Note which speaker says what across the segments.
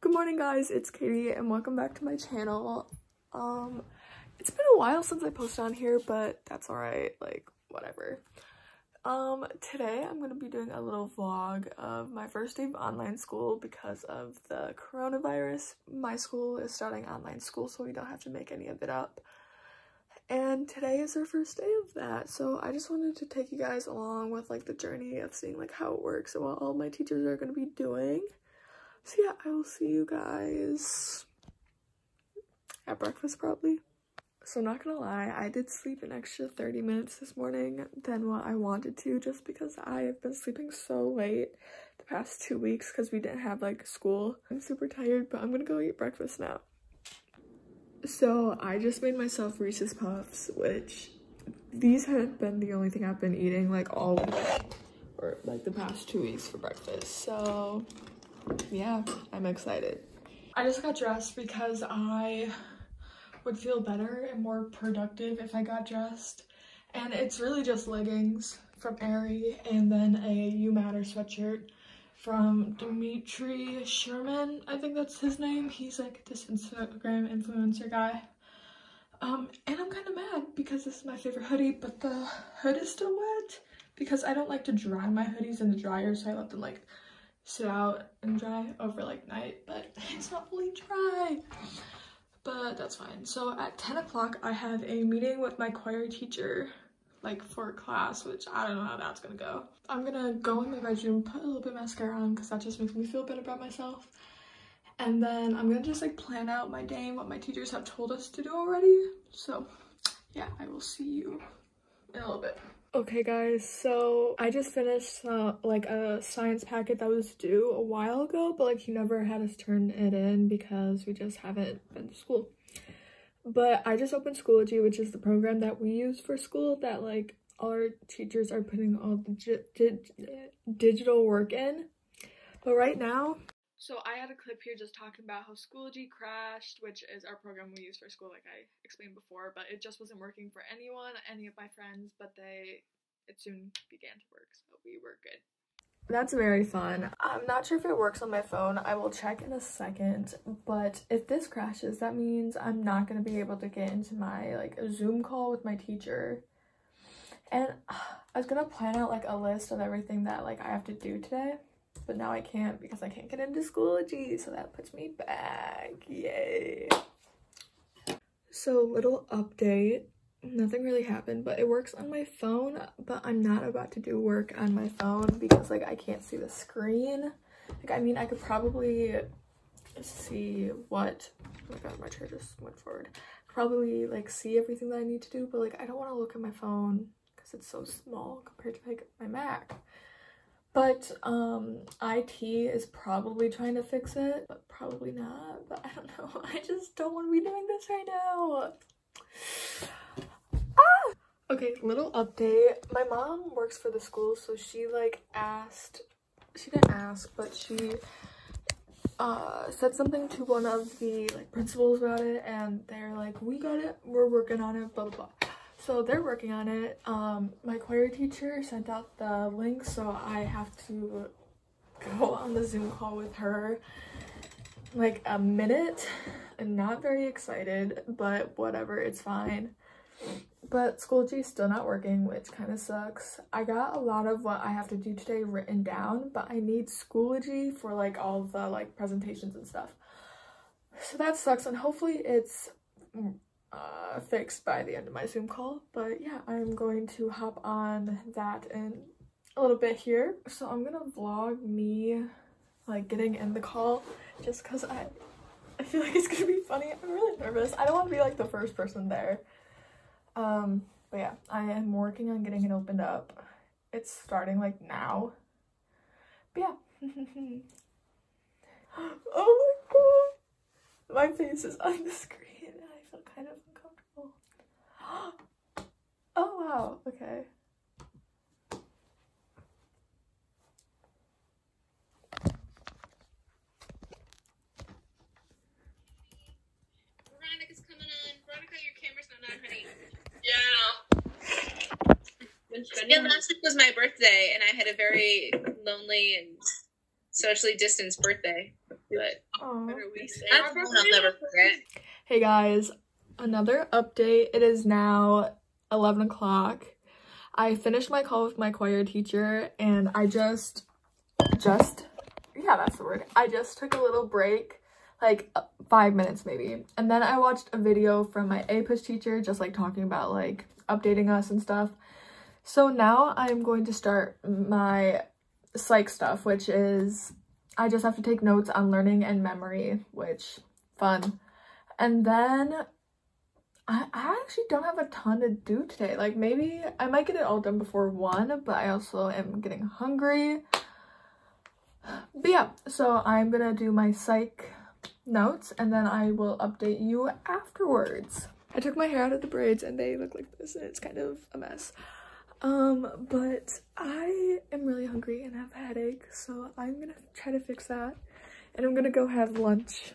Speaker 1: Good morning guys, it's Katie and welcome back to my channel. Um, it's been a while since I posted on here, but that's alright, like, whatever. Um, today I'm going to be doing a little vlog of my first day of online school because of the coronavirus. My school is starting online school, so we don't have to make any of it up. And today is our first day of that, so I just wanted to take you guys along with, like, the journey of seeing, like, how it works and what all my teachers are going to be doing. So yeah, I will see you guys at breakfast probably. So not gonna lie, I did sleep an extra 30 minutes this morning than what I wanted to just because I have been sleeping so late the past two weeks because we didn't have like school. I'm super tired, but I'm gonna go eat breakfast now. So I just made myself Reese's Puffs, which these have been the only thing I've been eating like all week or like the past two weeks for breakfast. So yeah, I'm excited. I just got dressed because I would feel better and more productive if I got dressed. And it's really just leggings from Aerie and then a You Matter sweatshirt from Dimitri Sherman. I think that's his name. He's like this Instagram influencer guy. Um, and I'm kind of mad because this is my favorite hoodie, but the hood is still wet because I don't like to dry my hoodies in the dryer, so I let them like sit out and dry over like night, but it's not fully dry but that's fine. So at 10 o'clock, I have a meeting with my choir teacher, like for class, which I don't know how that's gonna go. I'm gonna go in my bedroom, put a little bit of mascara on because that just makes me feel better about myself. And then I'm gonna just like plan out my day and what my teachers have told us to do already. So yeah, I will see you in a little bit. Okay guys, so I just finished uh, like a science packet that was due a while ago, but like he never had us turn it in because we just haven't been to school. But I just opened Schoology, which is the program that we use for school that like all our teachers are putting all the di digital work in. But right now, so I had a clip here just talking about how Schoology crashed, which is our program we use for school, like I explained before, but it just wasn't working for anyone, any of my friends, but they, it soon began to work, so we were good. That's very fun. I'm not sure if it works on my phone. I will check in a second, but if this crashes, that means I'm not going to be able to get into my like a Zoom call with my teacher. And uh, I was going to plan out like a list of everything that like I have to do today but now I can't because I can't get into Schoology, so that puts me back. Yay. So little update. Nothing really happened, but it works on my phone, but I'm not about to do work on my phone because like I can't see the screen. Like I mean I could probably see what oh my god my chair just went forward probably like see everything that i need to do but like i don't want to look at my phone because it's so small compared to like my mac but um, IT is probably trying to fix it, but probably not. But I don't know. I just don't want to be doing this right now. Ah! Okay, little update. My mom works for the school, so she like asked, she didn't ask, but she uh, said something to one of the like principals about it and they're like, we got it, we're working on it, blah, blah, blah so they're working on it. Um my choir teacher sent out the link so i have to go on the zoom call with her like a minute. I'm not very excited but whatever it's fine. But schoology is still not working which kind of sucks. I got a lot of what i have to do today written down but i need schoology for like all the like presentations and stuff. So that sucks and hopefully it's uh, fixed by the end of my Zoom call. But yeah, I'm going to hop on that in a little bit here. So I'm gonna vlog me like getting in the call just because I, I feel like it's gonna be funny. I'm really nervous. I don't want to be like the first person there. Um, but yeah, I am working on getting it opened up. It's starting like now. But yeah. oh my god. My face is on the screen kind of uncomfortable. oh wow, okay.
Speaker 2: Veronica's coming on. Veronica, your camera's not on, honey. Yeah. Yeah, last week was my birthday, and I had a very lonely and socially distanced birthday. But
Speaker 1: Aw.
Speaker 2: What are we saying?
Speaker 3: That's one I'll never forget.
Speaker 1: Hey guys, another update. It is now 11 o'clock. I finished my call with my choir teacher and I just, just, yeah, that's the word. I just took a little break, like uh, five minutes maybe. And then I watched a video from my APUSH teacher, just like talking about like updating us and stuff. So now I'm going to start my psych stuff, which is, I just have to take notes on learning and memory, which fun. And then I, I actually don't have a ton to do today. Like maybe I might get it all done before one, but I also am getting hungry. But yeah, so I'm gonna do my psych notes and then I will update you afterwards. I took my hair out of the braids and they look like this and it's kind of a mess. Um, but I am really hungry and have a headache, so I'm gonna try to fix that. And I'm gonna go have lunch.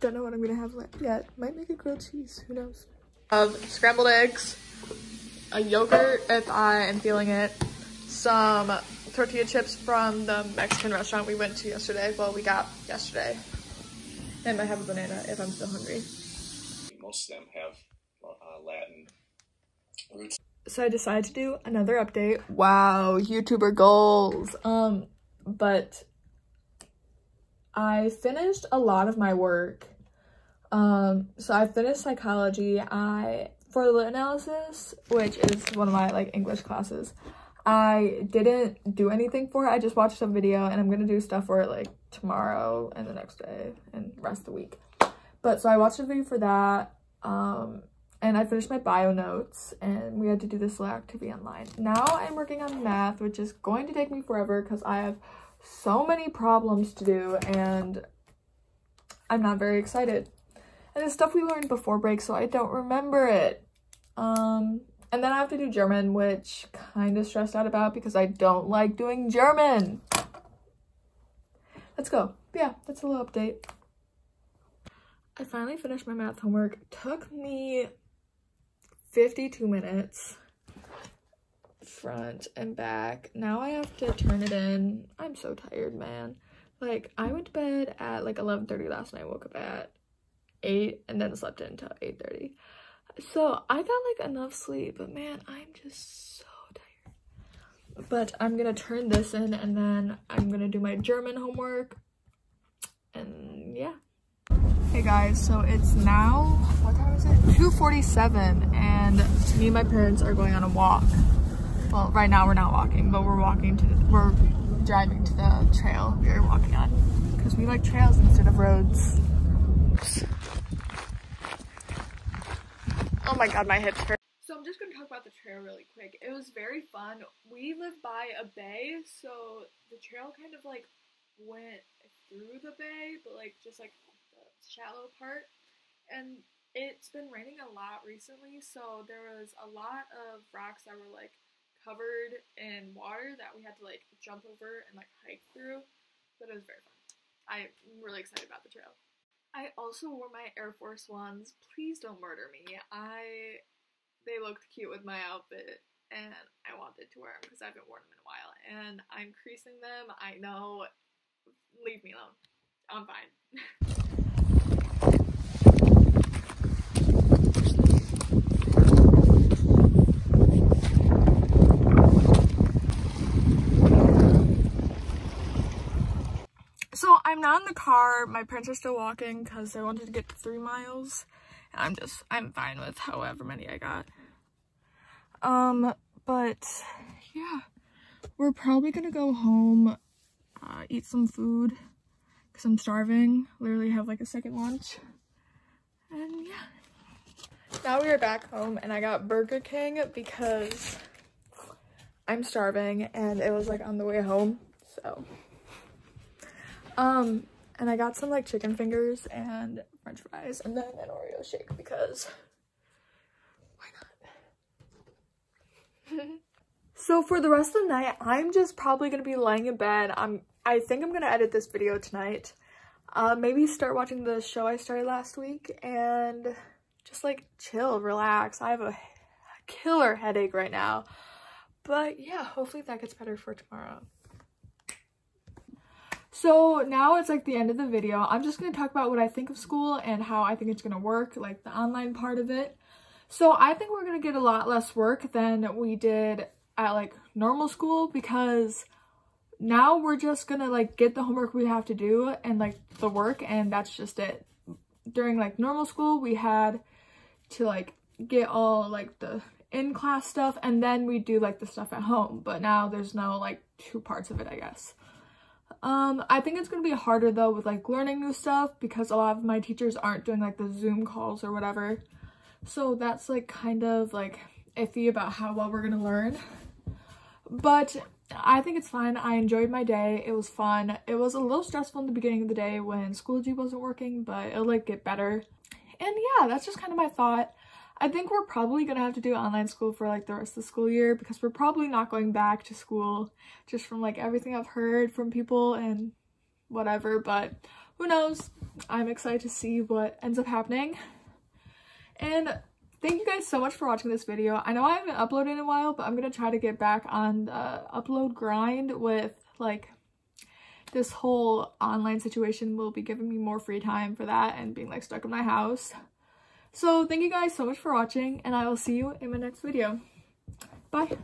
Speaker 1: Don't know what I'm gonna have yet. Might make a grilled cheese, who knows? Of scrambled eggs, a yogurt if I am feeling it, some tortilla chips from the Mexican restaurant we went to yesterday. Well, we got yesterday. And I have a banana if I'm still hungry.
Speaker 4: most of them have uh, Latin roots.
Speaker 1: So I decided to do another update. Wow, YouTuber goals. Um, but I finished a lot of my work. Um, so I finished psychology. I for the lit analysis, which is one of my like English classes. I didn't do anything for it. I just watched a video and I'm gonna do stuff for it like tomorrow and the next day and rest of the week. But so I watched a video for that. Um, and I finished my bio notes and we had to do this little activity online. Now I'm working on math, which is going to take me forever because I have so many problems to do and I'm not very excited. And it's stuff we learned before break, so I don't remember it. Um, and then I have to do German, which kind of stressed out about because I don't like doing German. Let's go. But yeah, that's a little update. I finally finished my math homework. Took me 52 minutes front and back. Now I have to turn it in. I'm so tired, man. Like, I went to bed at like 11.30 last night. woke up at 8 and then slept in until 8.30. So, I got like enough sleep, but man, I'm just so tired. But I'm gonna turn this in and then I'm gonna do my German homework. And yeah. Hey guys, so it's now, what time is it? 2.47 and me and my parents are going on a walk. Well, right now we're not walking, but we're walking to, we're driving to the trail we are walking on. Because we like trails instead of roads. Oh my god, my hips hurt. So I'm just gonna talk about the trail really quick. It was very fun. We live by a bay, so the trail kind of like went through the bay, but like just like shallow part. And it's been raining a lot recently, so there was a lot of rocks that were like covered in water that we had to like jump over and like hike through. But it was very fun. I'm really excited about the trail. I also wore my Air Force Ones. Please don't murder me. I they looked cute with my outfit and I wanted to wear them because I haven't worn them in a while and I'm creasing them. I know. Leave me alone. I'm fine. So I'm not in the car. My parents are still walking because they wanted to get to three miles. And I'm just, I'm fine with however many I got. Um, but yeah, we're probably gonna go home, uh, eat some food because I'm starving. Literally have like a second lunch. And yeah. Now we are back home and I got Burger King because I'm starving and it was like on the way home. So. Um, and I got some like chicken fingers and french fries and then an Oreo shake because why not? so for the rest of the night, I'm just probably gonna be laying in bed. I'm I think I'm gonna edit this video tonight. Uh, maybe start watching the show I started last week and just like chill, relax. I have a killer headache right now. But yeah, hopefully that gets better for tomorrow. So now it's like the end of the video. I'm just going to talk about what I think of school and how I think it's going to work, like the online part of it. So I think we're going to get a lot less work than we did at like normal school because now we're just going to like get the homework we have to do and like the work and that's just it. During like normal school, we had to like get all like the in-class stuff and then we do like the stuff at home. But now there's no like two parts of it, I guess. Um, I think it's gonna be harder though with like learning new stuff because a lot of my teachers aren't doing like the Zoom calls or whatever. So that's like kind of like iffy about how well we're gonna learn. But I think it's fine. I enjoyed my day. It was fun. It was a little stressful in the beginning of the day when Schoology wasn't working, but it'll like get better. And yeah, that's just kind of my thought. I think we're probably gonna have to do online school for like the rest of the school year because we're probably not going back to school just from like everything I've heard from people and whatever, but who knows? I'm excited to see what ends up happening. And thank you guys so much for watching this video. I know I haven't uploaded in a while, but I'm gonna try to get back on the upload grind with like this whole online situation will be giving me more free time for that and being like stuck in my house. So thank you guys so much for watching and I will see you in my next video. Bye!